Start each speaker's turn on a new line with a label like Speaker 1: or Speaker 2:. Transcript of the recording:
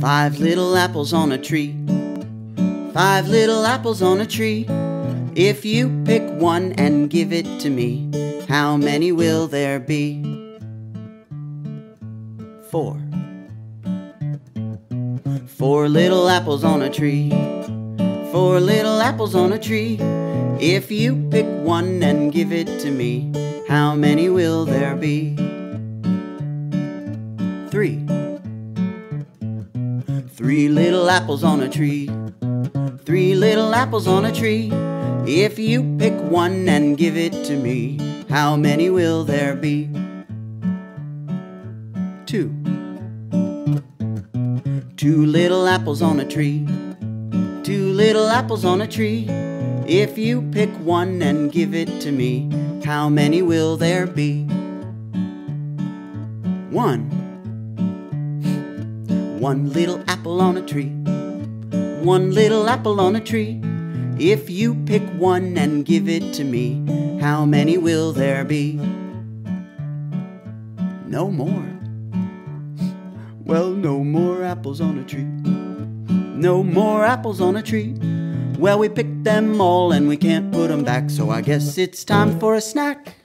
Speaker 1: Five little apples on a tree. Five little apples on a tree. If you pick one and give it to me, how many will there be? Four. Four little apples on a tree. Four little apples on a tree. If you pick one and give it to me, how many will there be? Three. Three little apples on a tree. Three little apples on a tree. If you pick one and give it to me, how many will there be? Two. Two little apples on a tree. Two little apples on a tree. If you pick one and give it to me, how many will there be? One. One little apple on a tree. One little apple on a tree. If you pick one and give it to me, how many will there be? No more. Well, no more apples on a tree. No more apples on a tree. Well, we picked them all and we can't put them back, so I guess it's time for a snack.